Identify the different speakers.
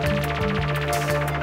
Speaker 1: Música